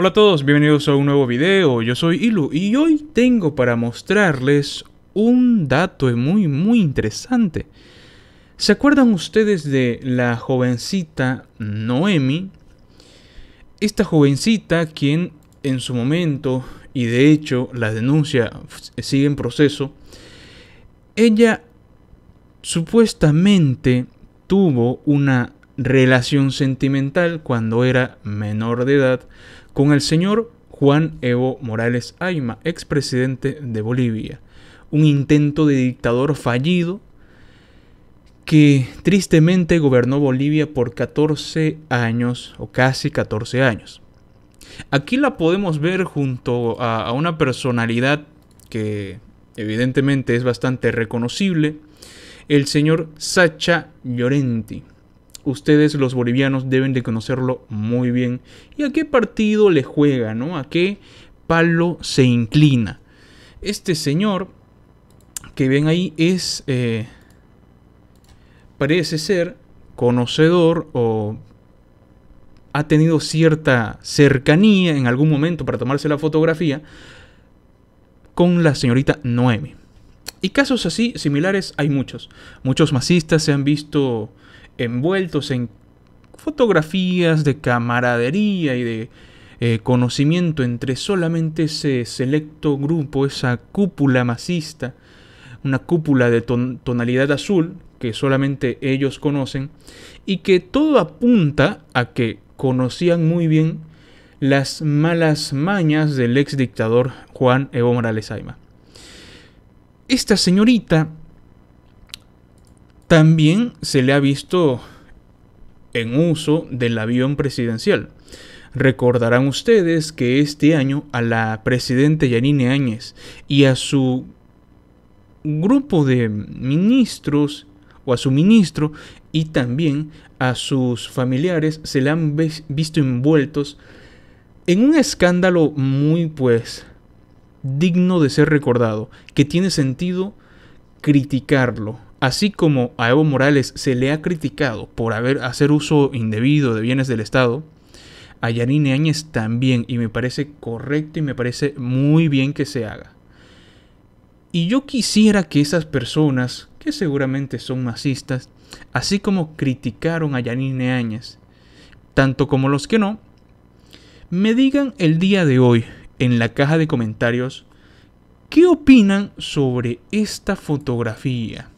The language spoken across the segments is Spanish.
Hola a todos, bienvenidos a un nuevo video, yo soy Ilu y hoy tengo para mostrarles un dato muy muy interesante. ¿Se acuerdan ustedes de la jovencita Noemi? Esta jovencita quien en su momento, y de hecho la denuncia sigue en proceso, ella supuestamente tuvo una relación sentimental cuando era menor de edad con el señor Juan Evo Morales Ayma, expresidente de Bolivia. Un intento de dictador fallido que tristemente gobernó Bolivia por 14 años o casi 14 años. Aquí la podemos ver junto a, una personalidad que evidentemente es bastante reconocible, el señor Sacha Llorenti ustedes los bolivianos deben de conocerlo muy bien. ¿Y a qué partido le juega, no? ¿A qué palo se inclina? Este señor que ven ahí es, eh, parece ser conocedor o ha tenido cierta cercanía en algún momento para tomarse la fotografía con la señorita Noemi. Y casos así similares hay muchos. Muchos masistas se han visto envueltos en fotografías de camaradería y de eh, conocimiento entre solamente ese selecto grupo, esa cúpula masista, una cúpula de tonalidad azul que solamente ellos conocen y que todo apunta a que conocían muy bien las malas mañas del ex dictador Juan Evo Morales Ayma. Esta señorita también se le ha visto en uso del avión presidencial. Recordarán ustedes que este año a la presidente Yanine Áñez y a su grupo de ministros o a su ministro y también a sus familiares se le han visto envueltos en un escándalo muy pues digno de ser recordado, que tiene sentido criticarlo, Así como a Evo Morales se le ha criticado por haber hacer uso indebido de bienes del Estado, a Yanine Áñez también, y me parece correcto y me parece muy bien que se haga. Y yo quisiera que esas personas, que seguramente son masistas, así como criticaron a Yanine Áñez, tanto como los que no, me digan el día de hoy en la caja de comentarios qué opinan sobre esta fotografía.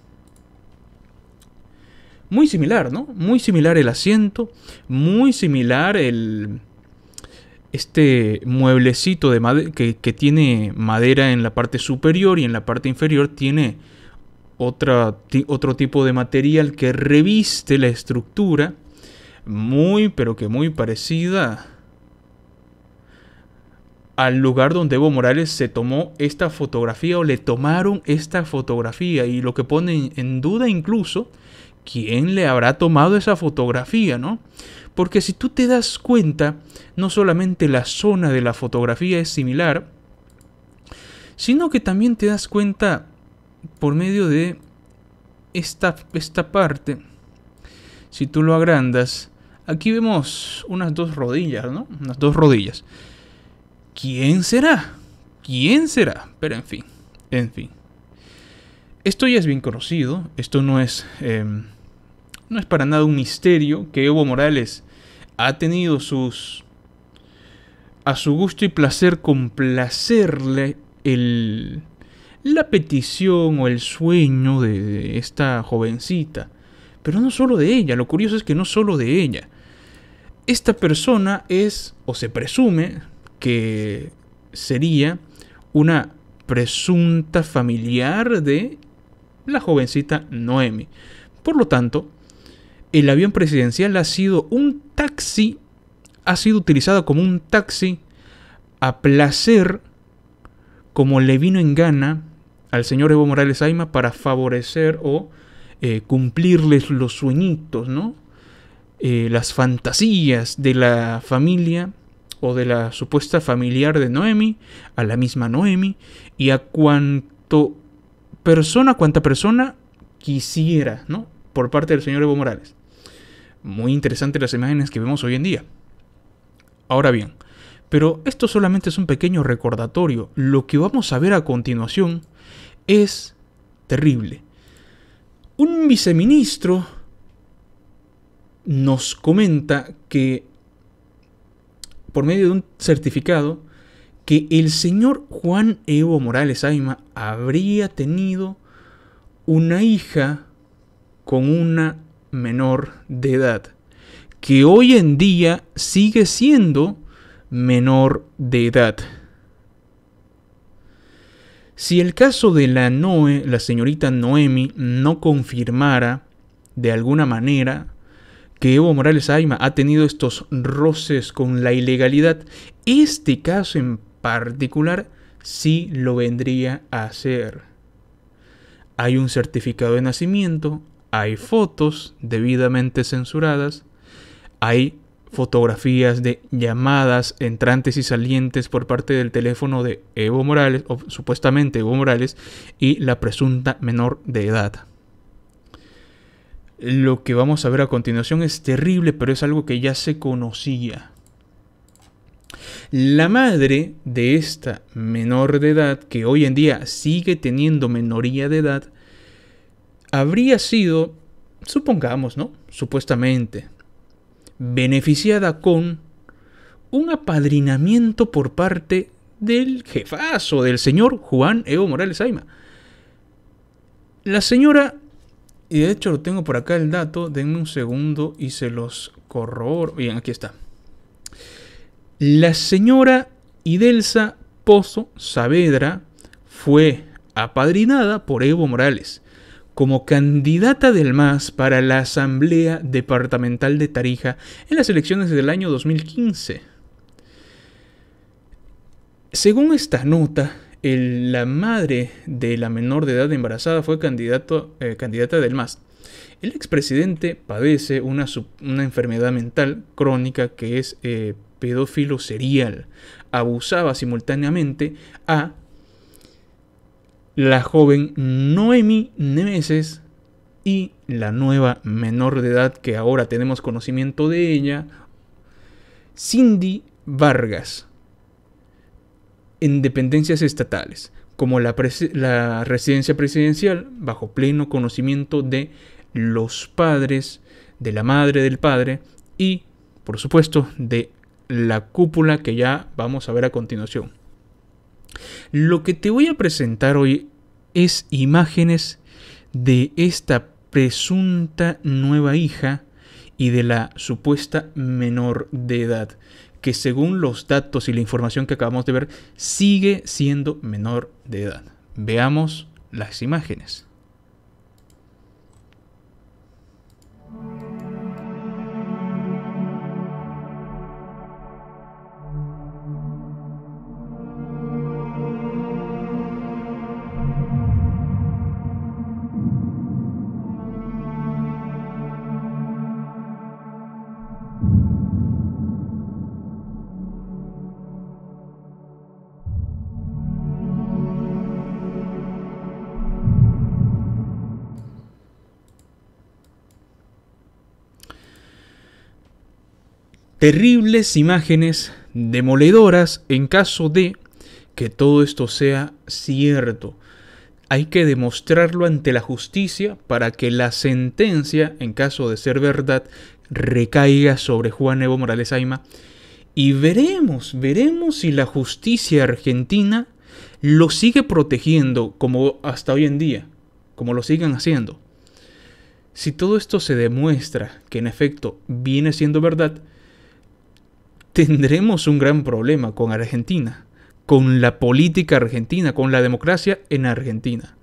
Muy similar, ¿no? Muy similar el asiento, muy similar el... Este mueblecito de que, que, tiene madera en la parte superior y en la parte inferior tiene otra, otro tipo de material que reviste la estructura, muy pero que muy parecida al lugar donde Evo Morales se tomó esta fotografía o le tomaron esta fotografía y lo que pone en duda incluso quién le habrá tomado esa fotografía, ¿no? Porque si tú te das cuenta, no solamente la zona de la fotografía es similar, sino que también te das cuenta por medio de esta, esta parte. Si tú lo agrandas, aquí vemos unas dos rodillas, ¿no? Unas dos rodillas. ¿Quién será? ¿Quién será? Pero en fin, en fin. Esto ya es bien conocido, esto no es, em, no es para nada un misterio que Evo Morales ha tenido sus, a su gusto y placer complacerle el, la petición o el sueño de, esta jovencita. Pero no solo de ella, lo curioso es que no solo de ella. Esta persona es, o se presume, que sería una presunta familiar de la jovencita Noemi. Por lo tanto, el avión presidencial ha sido un taxi, ha sido utilizado como un taxi a placer, como le vino en gana al señor Evo Morales Aima para favorecer o eh, cumplirles los sueñitos, ¿no? Eh, las fantasías de la familia o de la supuesta familiar de Noemi, a la misma Noemi, y a cuanto persona, cuanta persona quisiera, ¿no? Por parte del señor Evo Morales. Muy interesantes las imágenes que vemos hoy en día. Ahora bien, Pero esto solamente es un pequeño recordatorio. Lo que vamos a ver a continuación es terrible. Un viceministro nos comenta que por medio de un certificado que el señor Juan Evo Morales Aima habría tenido una hija con una menor de edad, que hoy en día sigue siendo menor de edad. Si el caso de la Noe, la señorita Noemi, no confirmara de alguna manera que Evo Morales Aima ha tenido estos roces con la ilegalidad, este caso en particular sí lo vendría a hacer. Hay un certificado de nacimiento, hay fotos debidamente censuradas, hay fotografías de llamadas entrantes y salientes por parte del teléfono de Evo Morales, o supuestamente Evo Morales, y la presunta menor de edad. Lo que vamos a ver a continuación es terrible, pero es algo que ya se conocía. La madre de esta menor de edad, que hoy en día sigue teniendo menoría de edad, habría sido, supongamos, ¿no? Supuestamente, beneficiada con un apadrinamiento por parte del jefazo, del señor Juan Evo Morales Aima. La señora y de hecho lo tengo por acá el dato, denme un segundo y se los corroboro. Bien, aquí está. La señora Idelsa Pozo Saavedra fue apadrinada por Evo Morales como candidata del MAS para la Asamblea Departamental de Tarija en las elecciones del año 2015. Según esta nota, la madre de la menor de edad embarazada fue candidato, eh, candidata del MAS. El expresidente padece una, una, enfermedad mental crónica que es eh, pedófilo serial. Abusaba simultáneamente a la joven Noemi Nemeses y la nueva menor de edad que ahora tenemos conocimiento de ella, Cindy Vargas en dependencias estatales, como la, la residencia presidencial, bajo pleno conocimiento de los padres, de la madre del padre y, por supuesto, de la cúpula que ya vamos a ver a continuación. Lo que te voy a presentar hoy es imágenes de esta presunta nueva hija y de la supuesta menor de edad que según los datos y la información que acabamos de ver, sigue siendo menor de edad. Veamos las imágenes. Terribles imágenes demoledoras en caso de que todo esto sea cierto. Hay que demostrarlo ante la justicia para que la sentencia, en caso de ser verdad, recaiga sobre Juan Evo Morales Aima. Y veremos, veremos si la justicia argentina lo sigue protegiendo como hasta hoy en día, como lo siguen haciendo. Si todo esto se demuestra que en efecto viene siendo verdad, tendremos un gran problema con Argentina, con la política argentina, con la democracia en Argentina.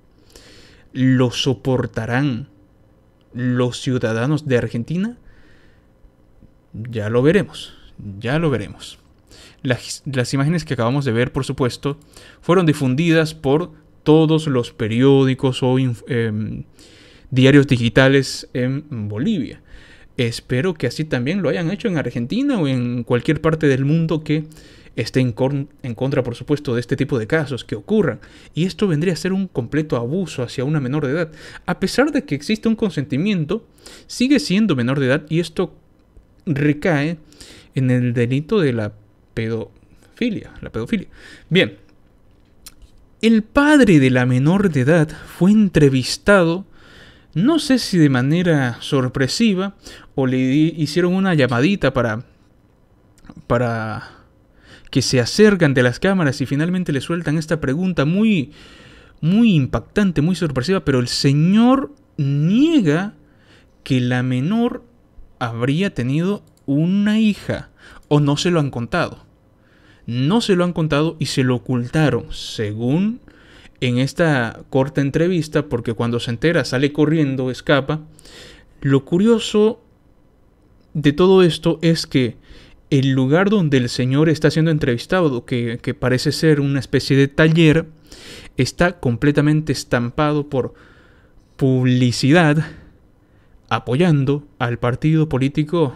¿Lo soportarán los ciudadanos de Argentina? Ya lo veremos, ya lo veremos. Las, imágenes que acabamos de ver, por supuesto, fueron difundidas por todos los periódicos o em, diarios digitales en Bolivia. Espero que así también lo hayan hecho en Argentina o en cualquier parte del mundo que esté en, contra, por supuesto, de este tipo de casos que ocurran. Y esto vendría a ser un completo abuso hacia una menor de edad. A pesar de que existe un consentimiento, sigue siendo menor de edad y esto recae en el delito de la filia, la pedofilia. Bien, el padre de la menor de edad fue entrevistado, no sé si de manera sorpresiva o le hicieron una llamadita para para que se acercan de las cámaras y finalmente le sueltan esta pregunta muy muy impactante, muy sorpresiva, pero el señor niega que la menor habría tenido una hija o no se lo han contado. No se lo han contado y se lo ocultaron, según en esta corta entrevista, porque cuando se entera sale corriendo, escapa. Lo curioso de todo esto es que el lugar donde el señor está siendo entrevistado, que, parece ser una especie de taller, está completamente estampado por publicidad apoyando al partido político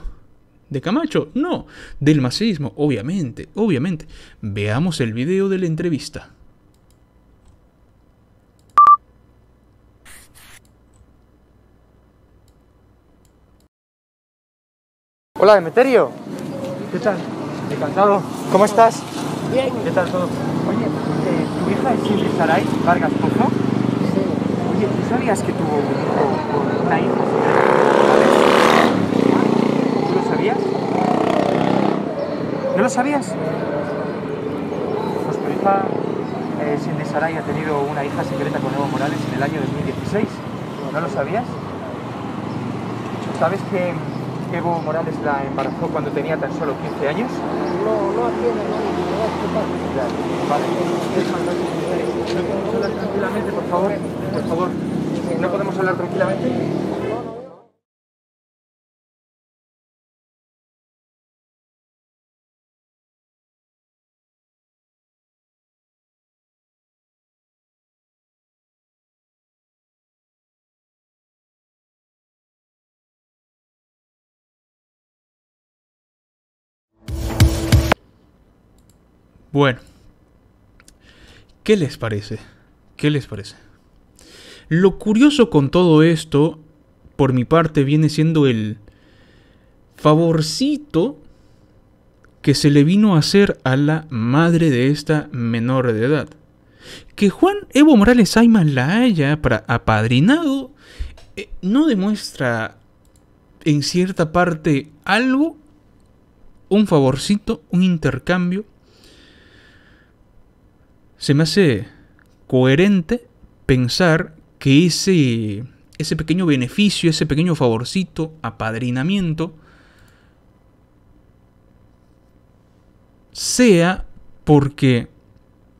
de Camacho. No, del masismo, obviamente, obviamente. Veamos el video de la entrevista. Hola, Emeterio. ¿Qué tal? Encantado. ¿Cómo estás? Bien. ¿Qué tal todo? Oye, eh, ¿tu hija es Silvia Saray Vargas Pozo? Sí. Oye, ¿tú sabías que tuvo un hijo con una hija? ¿Tú lo sabías? ¿No lo sabías? Pues tu hija, eh, Cindy Saray, ha tenido una hija secreta con Evo Morales en el año 2016. ¿No lo sabías? ¿Sabes que Evo Morales la embarazó cuando tenía tan solo 15 años? No, no tiene. Vale. ¿No podemos hablar tranquilamente, por favor? Por favor. ¿No podemos hablar tranquilamente? Bueno, ¿qué les parece? ¿Qué les parece? Lo curioso con todo esto, por mi parte, viene siendo el favorcito que se le vino a hacer a la madre de esta menor de edad. Que Juan Evo Morales Ayman la haya para apadrinado eh, no demuestra en cierta parte algo, un favorcito, un intercambio. Se me hace coherente pensar que ese, ese pequeño beneficio, ese pequeño favorcito, apadrinamiento, sea porque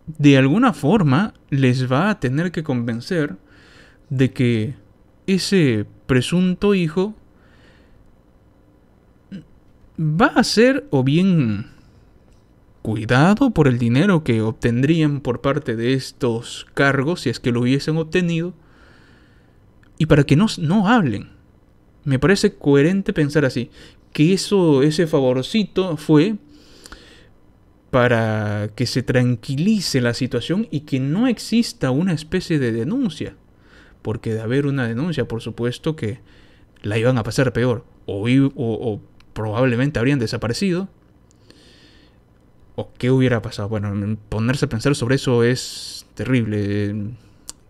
de alguna forma les va a tener que convencer de que ese presunto hijo va a ser o bien cuidado por el dinero que obtendrían por parte de estos cargos si es que lo hubiesen obtenido y para que no, no hablen. Me parece coherente pensar así, que eso ese favorcito fue para que se tranquilice la situación y que no exista una especie de denuncia. Porque de haber una denuncia, por supuesto que la iban a pasar peor. O, o- o probablemente habrían desaparecido. ¿O qué hubiera pasado? Bueno, ponerse a pensar sobre eso es terrible.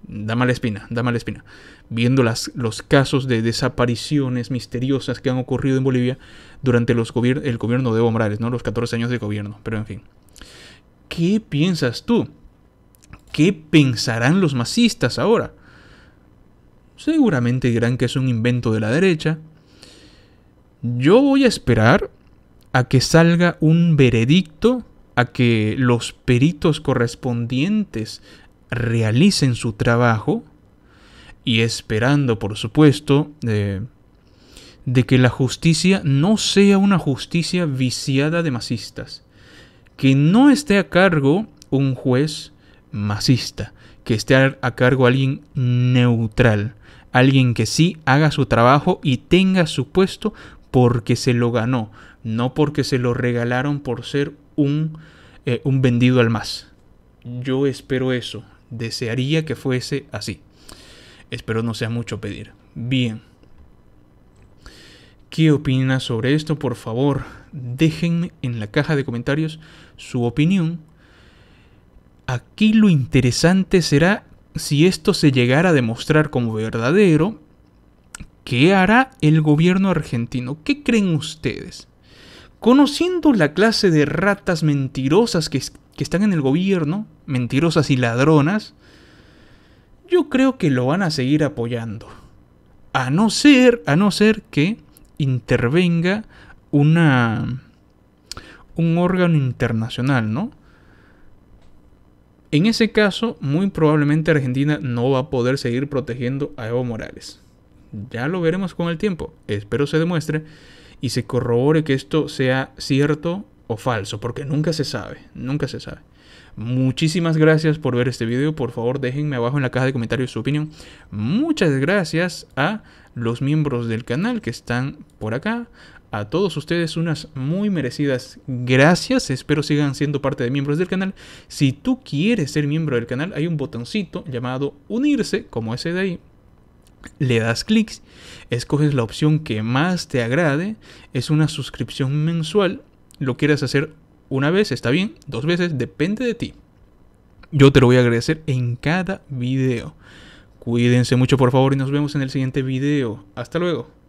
Da mala espina, da mala espina. Viendo las, los casos de desapariciones misteriosas que han ocurrido en Bolivia durante los gobier- el gobierno de Evo Morales, ¿no? Los 14 años de gobierno. Pero en fin. ¿Qué piensas tú? ¿Qué pensarán los masistas ahora? Seguramente dirán que es un invento de la derecha. Yo voy a esperar a que salga un veredicto, a que los peritos correspondientes realicen su trabajo y esperando, por supuesto, eh, de que la justicia no sea una justicia viciada de masistas, que no esté a cargo un juez masista, que esté a, cargo alguien neutral, alguien que sí haga su trabajo y tenga su puesto porque se lo ganó, no porque se lo regalaron por ser un, eh, un vendido al más. Yo espero eso, desearía que fuese así. Espero no sea mucho pedir. Bien. ¿Qué opinas sobre esto? Por favor, déjenme en la caja de comentarios su opinión. Aquí lo interesante será si esto se llegara a demostrar como verdadero, ¿qué hará el gobierno argentino? ¿Qué creen ustedes? Conociendo la clase de ratas mentirosas que, están en el gobierno, mentirosas y ladronas, yo creo que lo van a seguir apoyando. A no ser, a no ser que intervenga una un órgano internacional, ¿no? En ese caso, muy probablemente Argentina no va a poder seguir protegiendo a Evo Morales. Ya lo veremos con el tiempo. Espero se demuestre y se corrobore que esto sea cierto o falso, porque nunca se sabe, nunca se sabe. Muchísimas gracias por ver este video. Por favor, déjenme abajo en la caja de comentarios su opinión. Muchas gracias a los miembros del canal que están por acá. A todos ustedes unas muy merecidas gracias. Espero sigan siendo parte de miembros del canal. Si tú quieres ser miembro del canal, hay un botoncito llamado unirse, como ese de ahí. Le das clics, escoges la opción que más te agrade. Es una suscripción mensual. Lo quieras hacer una vez, está bien. Dos veces, depende de ti. Yo te lo voy a agradecer en cada video. Cuídense mucho por favor y nos vemos en el siguiente video. Hasta luego.